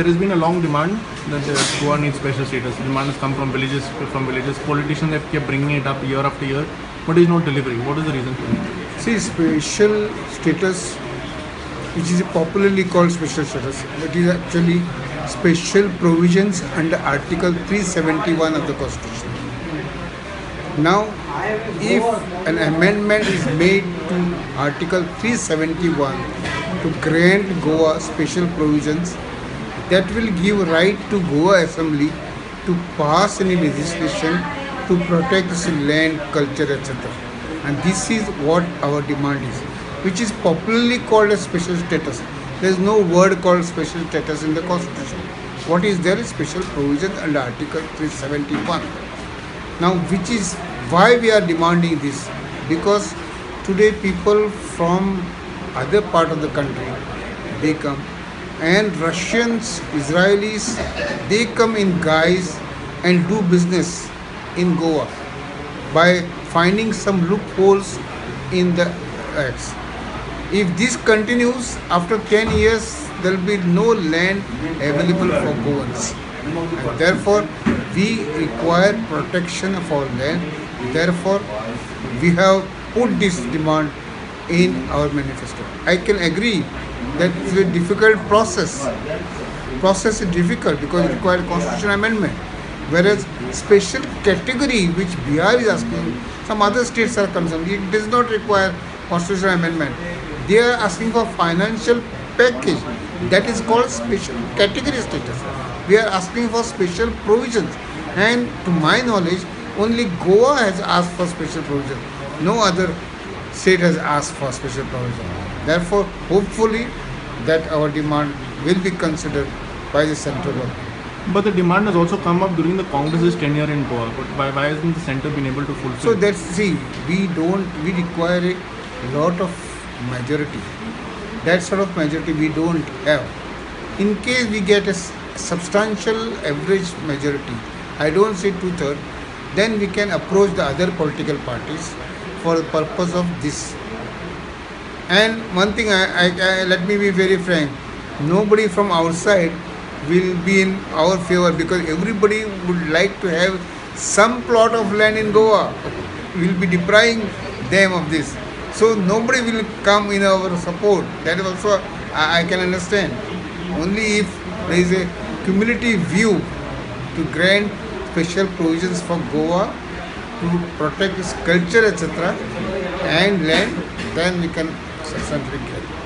there has been a long demand that Goa needs special status. Demand has come from villages, from villages. Politicians have kept bringing it up year after year, but is not delivering. What is the reason? See, special status, which is popularly called special status, that is actually special provisions under Article 371 of the Constitution. Now, if an amendment is made to Article 371 to grant Goa special provisions, that will give right to Goa Assembly to pass any legislation to protect its land, culture, etc. And this is what our demand is, which is popularly called a special status. There is no word called special status in the Constitution. What is there is special provision under Article 371. Now, which is why we are demanding this? Because today people from other part of the country they come and Russians, Israelis, they come in guise and do business in Goa by finding some loopholes in the acts. If this continues after 10 years, there will be no land available for Goans. And therefore, we require protection of our land. Therefore, we have put this demand in our manifesto. I can agree that it's a difficult process. Process is difficult because it requires constitutional amendment. Whereas special category which Bihar is asking, some other states are concerned, it does not require constitutional amendment. They are asking for financial package that is called special category status. We are asking for special provisions and to my knowledge only Goa has asked for special provision. No other state has asked for special provision. Therefore, hopefully that our demand will be considered by the central government. But the demand has also come up during the Congress's tenure in Goa. But why, why hasn't the centre been able to fulfill? So that's see, we don't we require a lot of majority. That sort of majority we don't have. In case we get a substantial average majority, I don't say two third, then we can approach the other political parties for the purpose of this. And one thing, I, I, I let me be very frank. Nobody from outside will be in our favor because everybody would like to have some plot of land in Goa. We'll be depriving them of this. So nobody will come in our support. That is also I, I can understand. Only if there is a cumulative view to grant special provisions for Goa to protect its culture, etc., and land, then we can success and regret.